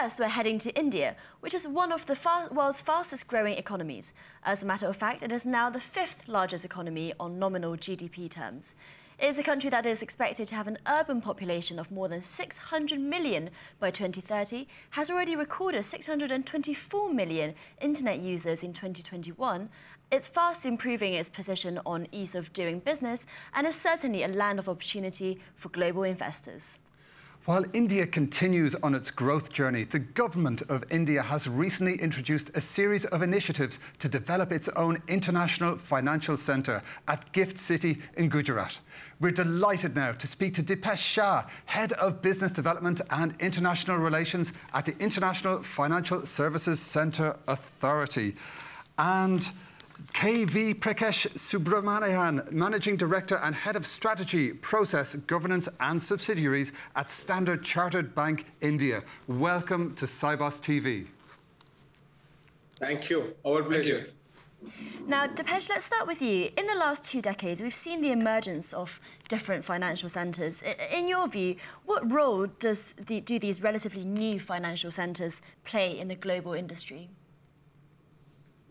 first, we're heading to India, which is one of the fa world's fastest growing economies. As a matter of fact, it is now the fifth largest economy on nominal GDP terms. It is a country that is expected to have an urban population of more than 600 million by 2030, has already recorded 624 million internet users in 2021, it's fast improving its position on ease of doing business and is certainly a land of opportunity for global investors. While India continues on its growth journey, the government of India has recently introduced a series of initiatives to develop its own international financial centre at Gift City in Gujarat. We're delighted now to speak to Dipesh Shah, Head of Business Development and International Relations at the International Financial Services Centre Authority. And KV Prakash Subramanian, Managing Director and Head of Strategy, Process, Governance and Subsidiaries at Standard Chartered Bank India. Welcome to Sibos TV. Thank you. Our pleasure. Now, Dipesh, let's start with you. In the last two decades, we've seen the emergence of different financial centres. In your view, what role does the, do these relatively new financial centres play in the global industry?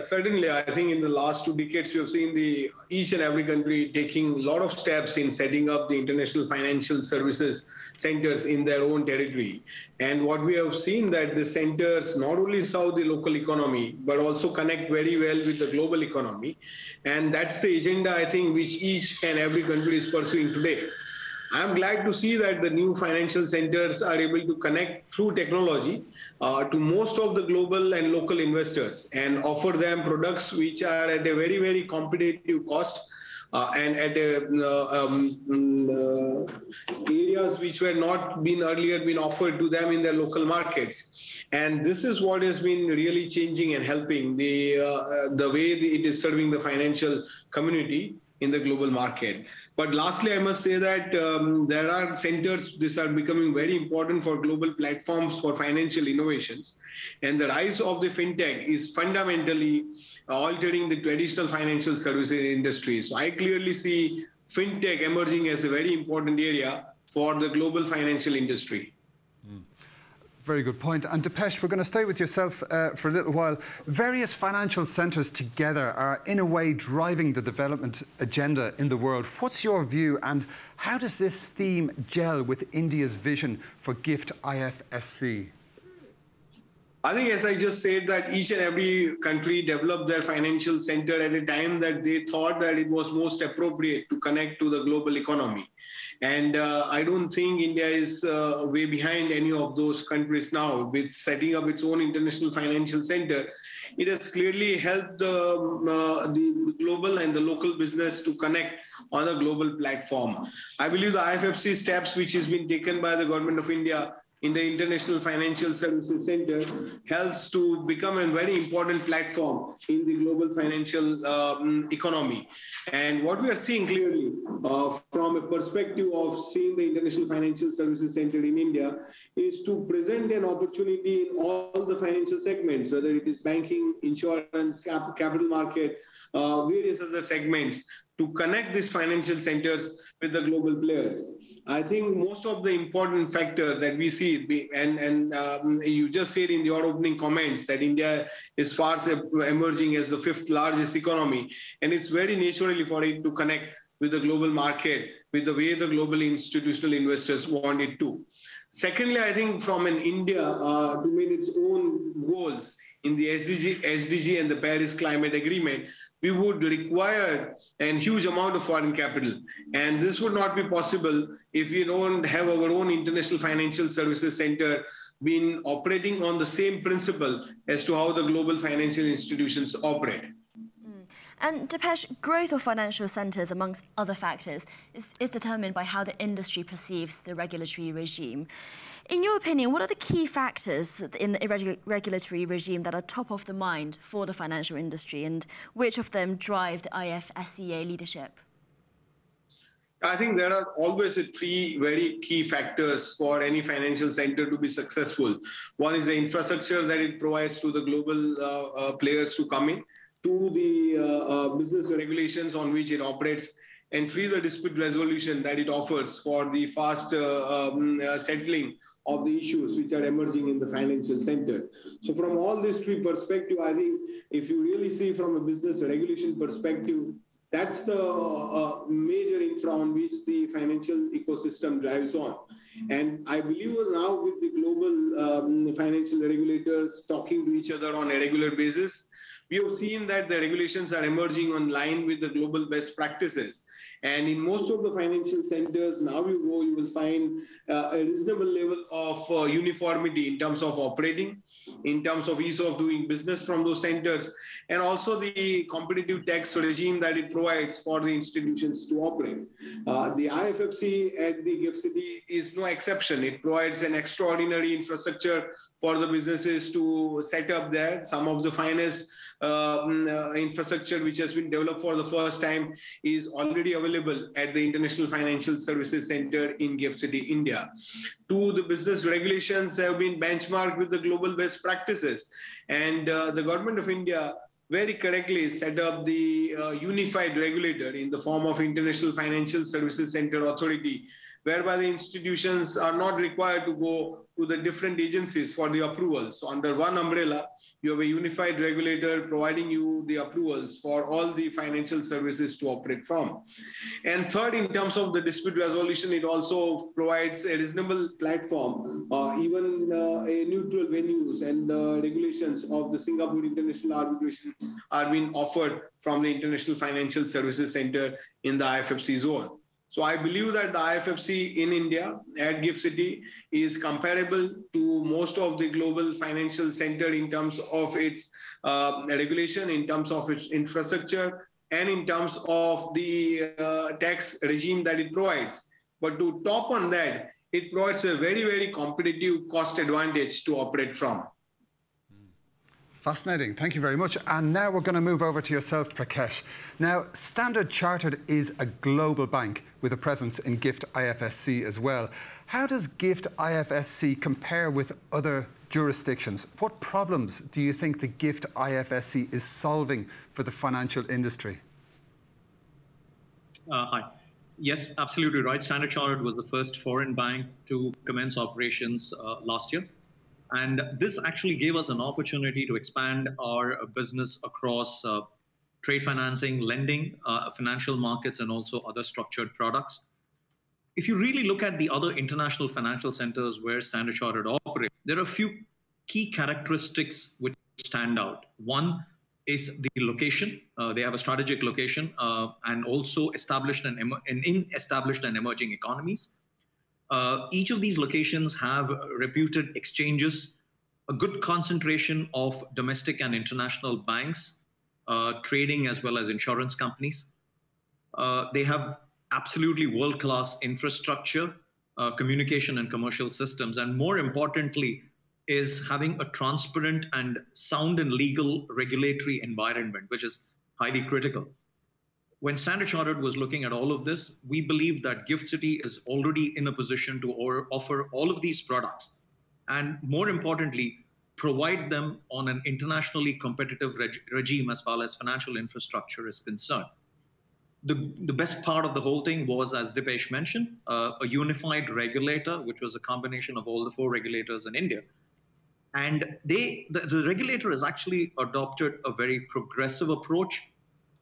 Certainly, I think in the last two decades, we have seen the each and every country taking a lot of steps in setting up the international financial services centers in their own territory. And what we have seen that the centers not only serve the local economy, but also connect very well with the global economy. And that's the agenda, I think, which each and every country is pursuing today. I'm glad to see that the new financial centers are able to connect through technology uh, to most of the global and local investors and offer them products which are at a very, very competitive cost. Uh, and at uh, um, uh, areas which were not been earlier been offered to them in their local markets and this is what has been really changing and helping the uh, uh, the way it is serving the financial community in the global market but lastly, I must say that um, there are centers, these are becoming very important for global platforms for financial innovations. And the rise of the fintech is fundamentally altering the traditional financial services industry. So I clearly see fintech emerging as a very important area for the global financial industry. Very good point. And Dipesh, we're going to stay with yourself uh, for a little while. Various financial centres together are, in a way, driving the development agenda in the world. What's your view, and how does this theme gel with India's vision for GIFT IFSC? I think, as I just said, that each and every country developed their financial center at a time that they thought that it was most appropriate to connect to the global economy. And uh, I don't think India is uh, way behind any of those countries now with setting up its own international financial center. It has clearly helped the, um, uh, the global and the local business to connect on a global platform. I believe the IFSC steps which has been taken by the government of India in the International Financial Services Center helps to become a very important platform in the global financial um, economy. And what we are seeing clearly uh, from a perspective of seeing the International Financial Services Center in India is to present an opportunity in all the financial segments, whether it is banking, insurance, cap capital market, uh, various other segments, to connect these financial centers with the global players. I think most of the important factor that we see, and and um, you just said in your opening comments that India is fast emerging as the fifth largest economy, and it's very naturally for it to connect with the global market with the way the global institutional investors want it to. Secondly, I think from an India uh, to meet its own goals in the SDG, SDG and the Paris Climate Agreement, we would require a huge amount of foreign capital. And this would not be possible if we don't have our own international financial services center been operating on the same principle as to how the global financial institutions operate. And Dipesh, growth of financial centres, amongst other factors, is, is determined by how the industry perceives the regulatory regime. In your opinion, what are the key factors in the regulatory regime that are top of the mind for the financial industry and which of them drive the IFSCA leadership? I think there are always three very key factors for any financial center to be successful. One is the infrastructure that it provides to the global uh, uh, players to come in. Two, the uh, uh business regulations on which it operates and three, the dispute resolution that it offers for the fast uh, um, settling of the issues which are emerging in the financial center. So from all these three perspective, I think if you really see from a business regulation perspective, that's the uh, major infra on which the financial ecosystem drives on. And I believe now with the global um, financial regulators talking to each other on a regular basis, we have seen that the regulations are emerging on line with the global best practices. And in most of the financial centers, now you go, you will find uh, a reasonable level of uh, uniformity in terms of operating, in terms of ease of doing business from those centers, and also the competitive tax regime that it provides for the institutions to operate. Uh, the IFSC at the GIFT City is no exception. It provides an extraordinary infrastructure for the businesses to set up there. Some of the finest infrastructure which has been developed for the first time is already available at the International Financial Services Center in GIFT City, India. Two, the business regulations have been benchmarked with the global best practices. And uh, the government of India very correctly set up the uh, unified regulator in the form of International Financial Services Center Authority, whereby the institutions are not required to go to the different agencies for the approvals. So under one umbrella, you have a unified regulator providing you the approvals for all the financial services to operate from. And third, in terms of the dispute resolution, it also provides a reasonable platform, uh, even uh, a neutral venues and the regulations of the Singapore International Arbitration are being offered from the International Financial Services Center in the IFSC zone. So I believe that the IFSC in India at GIFT City is comparable to most of the global financial center in terms of its uh, regulation, in terms of its infrastructure, and in terms of the uh, tax regime that it provides. But to top on that, it provides a very, very competitive cost advantage to operate from. Fascinating. Thank you very much. And now we're going to move over to yourself, Prakash. Now, Standard Chartered is a global bank with a presence in GIFT IFSC as well. How does GIFT IFSC compare with other jurisdictions? What problems do you think the GIFT IFSC is solving for the financial industry? Uh, hi. Yes, absolutely right. Standard Chartered was the first foreign bank to commence operations uh, last year. And this actually gave us an opportunity to expand our business across uh, trade financing, lending, uh, financial markets, and also other structured products. If you really look at the other international financial centers where Standard Chartered operates, there are a few key characteristics which stand out. One is the location. Uh, they have a strategic location uh, and also established and in established and emerging economies. Uh, each of these locations have reputed exchanges, a good concentration of domestic and international banks, uh, trading as well as insurance companies. Uh, they have absolutely world-class infrastructure, uh, communication and commercial systems, and more importantly, is having a transparent and sound and legal regulatory environment, which is highly critical when Standard Chartered was looking at all of this, we believe that Gift City is already in a position to offer all of these products and more importantly, provide them on an internationally competitive reg regime as far as financial infrastructure is concerned. The, the best part of the whole thing was, as Dipesh mentioned, uh, a unified regulator, which was a combination of all the four regulators in India. And they, the, the regulator has actually adopted a very progressive approach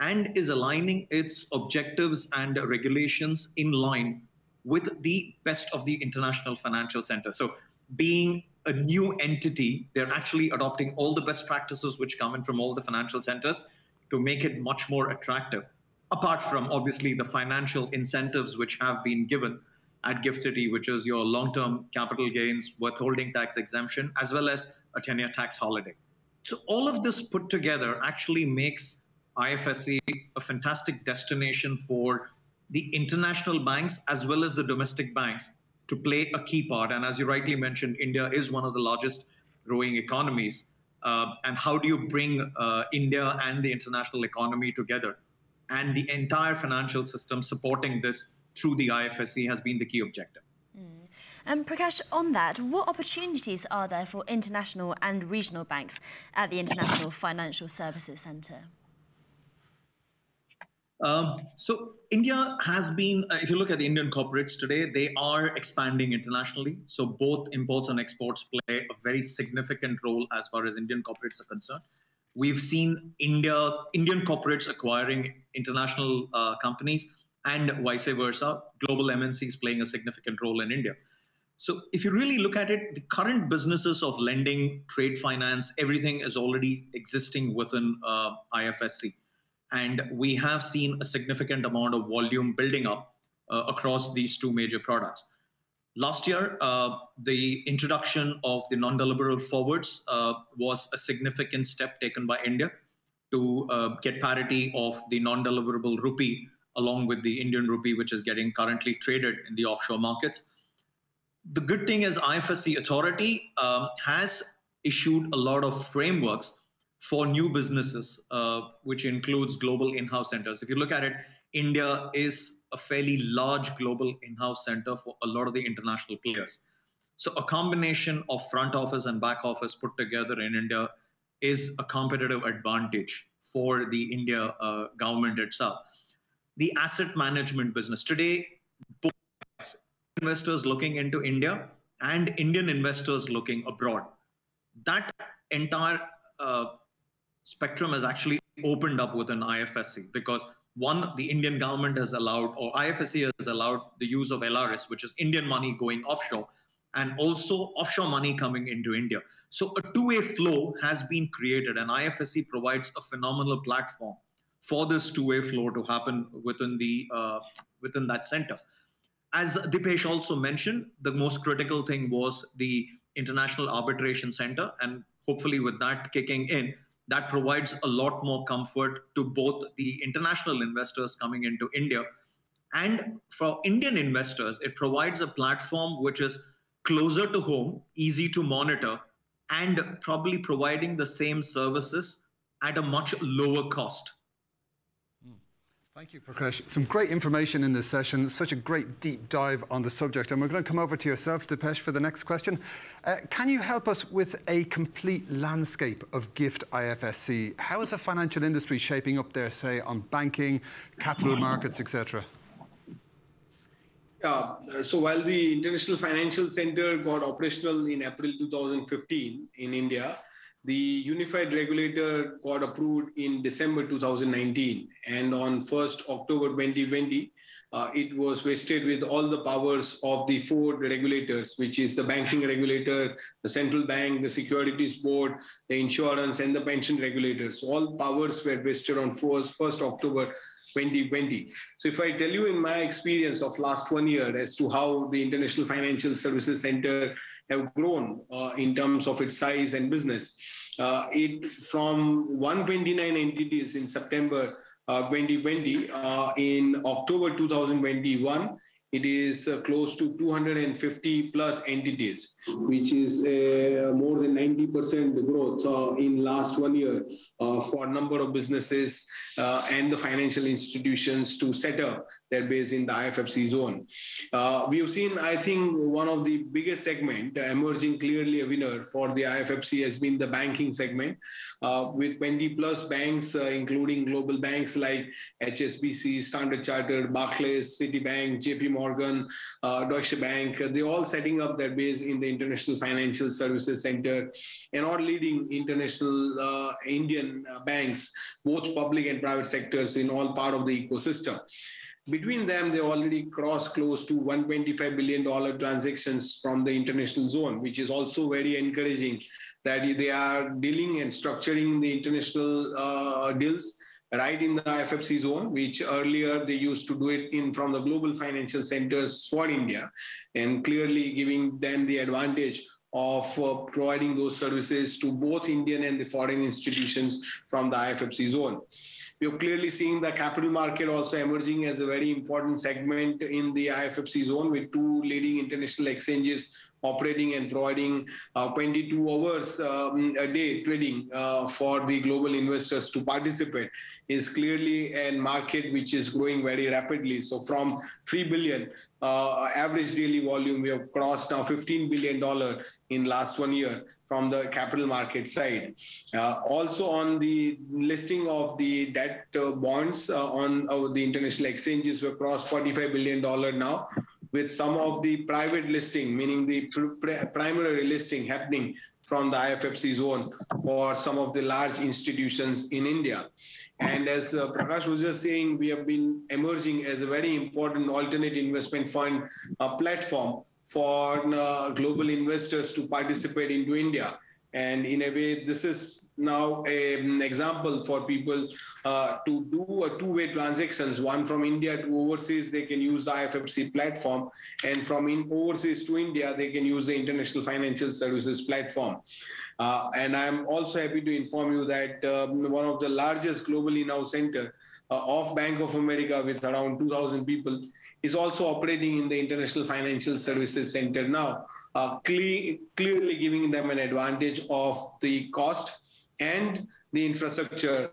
and is aligning its objectives and regulations in line with the best of the international financial center. So, being a new entity, they're actually adopting all the best practices which come in from all the financial centers to make it much more attractive. Apart from obviously the financial incentives which have been given at Gift City, which is your long term capital gains, withholding tax exemption, as well as a 10 year tax holiday. So, all of this put together actually makes IFSC a fantastic destination for the international banks as well as the domestic banks to play a key part. And as you rightly mentioned, India is one of the largest growing economies. Uh, and how do you bring uh, India and the international economy together? And the entire financial system supporting this through the IFSC has been the key objective. Mm. And Prakash, on that, what opportunities are there for international and regional banks at the International Financial Services Centre? Um, so India has been, uh, if you look at the Indian corporates today, they are expanding internationally. So both imports and exports play a very significant role as far as Indian corporates are concerned. We've seen India, Indian corporates acquiring international uh, companies and vice versa, global MNCs playing a significant role in India. So if you really look at it, the current businesses of lending, trade finance, everything is already existing within uh, IFSC. And we have seen a significant amount of volume building up uh, across these two major products. Last year, uh, the introduction of the non-deliverable forwards uh, was a significant step taken by India to uh, get parity of the non-deliverable rupee along with the Indian rupee, which is getting currently traded in the offshore markets. The good thing is IFSC authority um, has issued a lot of frameworks for new businesses, uh, which includes global in-house centers. If you look at it, India is a fairly large global in-house center for a lot of the international players. So a combination of front office and back office put together in India is a competitive advantage for the India uh, government itself the asset management business. Today, both investors looking into India and Indian investors looking abroad. That entire uh, spectrum has actually opened up within IFSC because one, the Indian government has allowed, or IFSC has allowed the use of LRS, which is Indian money going offshore, and also offshore money coming into India. So a two-way flow has been created, and IFSC provides a phenomenal platform for this two-way flow to happen within the uh, within that center. As Dipesh also mentioned, the most critical thing was the International Arbitration Center, and hopefully with that kicking in, that provides a lot more comfort to both the international investors coming into India and for Indian investors, it provides a platform which is closer to home, easy to monitor, and probably providing the same services at a much lower cost. Thank you, Prakash. Some great information in this session, such a great deep dive on the subject. And we're going to come over to yourself, Dipesh, for the next question. Uh, can you help us with a complete landscape of GIFT IFSC? How is the financial industry shaping up there, say, on banking, capital markets, etc.? Yeah, so while the International Financial Center got operational in April 2015 in India, the unified regulator got approved in December 2019. And on 1st October 2020, uh, it was vested with all the powers of the four regulators, which is the banking regulator, the central bank, the securities board, the insurance, and the pension regulators. All powers were vested on 1st, 1st October 2020. So if I tell you in my experience of last one year as to how the International Financial Services Center have grown uh, in terms of its size and business. Uh, it from 129 entities in September uh, 2020 uh, in October 2021 it is uh, close to 250 plus entities, which is uh, more than 90% growth uh, in last one year uh, for number of businesses uh, and the financial institutions to set up their base in the IFSC zone. Uh, we have seen, I think, one of the biggest segment uh, emerging clearly a winner for the IFSC has been the banking segment, uh, with 20 plus banks, uh, including global banks like HSBC, Standard Chartered, Barclays, Citibank, JP Morgan, Deutsche Bank. They all setting up their base in the International Financial Services Center and all leading international Indian Indian uh, banks, both public and private sectors in all part of the ecosystem. Between them, they already crossed close to $125 billion transactions from the international zone, which is also very encouraging that they are dealing and structuring the international uh, deals right in the IFSC zone, which earlier they used to do it in from the global financial centers for India, and clearly giving them the advantage of uh, providing those services to both Indian and the foreign institutions from the IFSC zone. We are clearly seeing the capital market also emerging as a very important segment in the IFSC zone with two leading international exchanges operating and providing uh, 22 hours um, a day trading uh, for the global investors to participate is clearly a market which is growing very rapidly. So from 3 billion uh, average daily volume, we have crossed now 15 billion dollar in last one year from the capital market side. Uh, also on the listing of the debt uh, bonds uh, on uh, the international exchanges, we crossed 45 billion dollar now with some of the private listing, meaning the pr- primary listing happening from the IFSC zone for some of the large institutions in India. And as uh, Prakash was just saying, we have been emerging as a very important alternate investment fund uh, platform for uh, global investors to participate into India. And in a way, this is now a, an example for people uh, to do a two-way transactions. One from India to overseas, they can use the IFSC platform, and from in overseas to India, they can use the International Financial Services platform. Uh, and I'm also happy to inform you that um, one of the largest globally now center uh, of Bank of America with around 2,000 people is also operating in the International Financial Services Center now uh, cle- clearly giving them an advantage of the cost and the infrastructure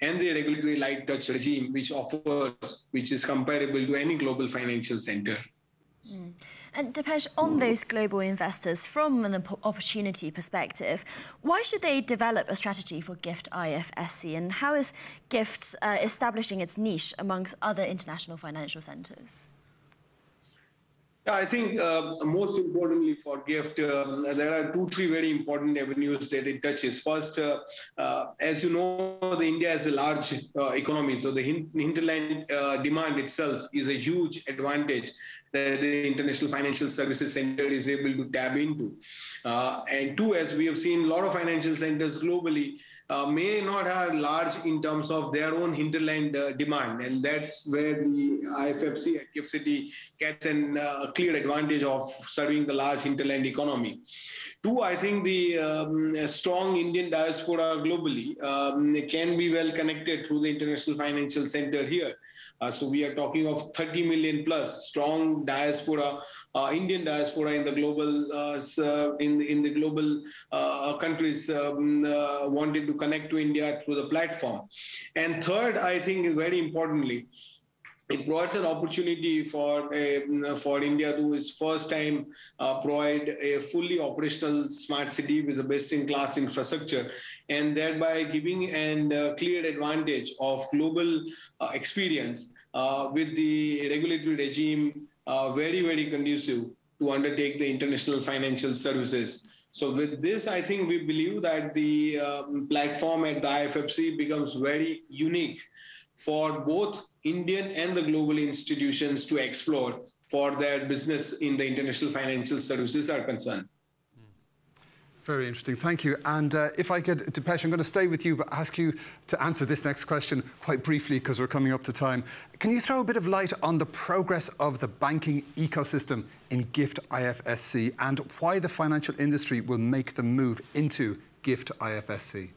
and the regulatory light touch regime which offers which is comparable to any global financial center mm. And Dipesh, on those global investors, from an opportunity perspective, why should they develop a strategy for GIFT IFSC, and how is GIFT uh, establishing its niche amongst other international financial centres? Yeah, I think uh, most importantly for GIFT, um, there are two, three very important avenues that it touches. First, uh, uh, as you know, the India is a large uh, economy, so the hinterland uh, demand itself is a huge advantage that the International Financial Services Center is able to tap into. Uh, and two, as we have seen, a lot of financial centers globally uh, may not have large in terms of their own hinterland uh, demand. And that's where the IFSC at GIFT City gets a uh, clear advantage of serving the large hinterland economy. Two, I think the um, strong Indian diaspora globally um, can be well connected through the International Financial Center here. Uh, so we are talking of 30 million plus strong diaspora uh, Indian diaspora in the global uh, uh, in in the global countries um, wanted to connect to India through the platform. And third, I think very importantly, it provides an opportunity for uh, for India to its first time uh, provide a fully operational smart city with a best-in-class infrastructure, and thereby giving and uh, clear advantage of global experience with the regulatory regime uh, very, very conducive to undertake the international financial services. So with this, I think we believe that the um, platform at the IFSC becomes very unique for both Indian and the global institutions to explore for their business in the international financial services are concerned. Very interesting. Thank you. And uh, if I could, Dipesh, I'm going to stay with you, but ask you to answer this next question quite briefly because we're coming up to time. Can you throw a bit of light on the progress of the banking ecosystem in GIFT IFSC and why the financial industry will make the move into GIFT IFSC?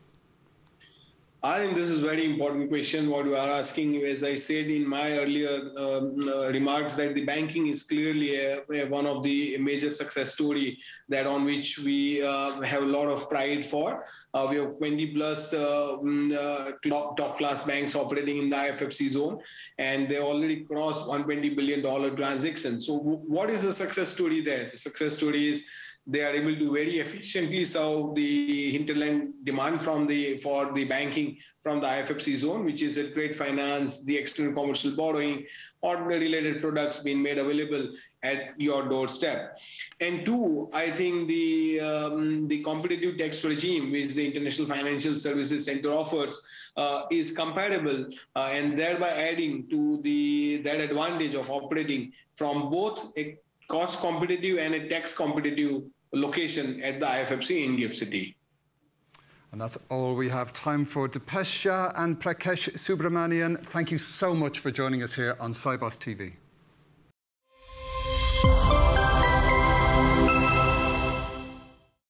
I think this is very important question. What you are asking, as I said in my earlier um, uh, remarks, that the banking is clearly a, a, one of the major success story that on which we uh, have a lot of pride for. Uh, we have 20 plus uh, mm, uh, top class banks operating in the IFSC zone, and they already crossed 120 billion dollar transactions. So, w- what is the success story there? The success story is they are able to very efficiently serve the hinterland demand from the for the banking from the IFSC zone, which is a trade finance, the external commercial borrowing, or related products being made available at your doorstep. And two, I think the um, the competitive tax regime which the International Financial Services Center offers uh, is comparable uh, and thereby adding to the that advantage of operating from both a cost competitive and a tax competitive location at the IFSC in GIFT City. And that's all we have time for. Dipesh Shah and Prakash Subramanian, thank you so much for joining us here on Sibos TV.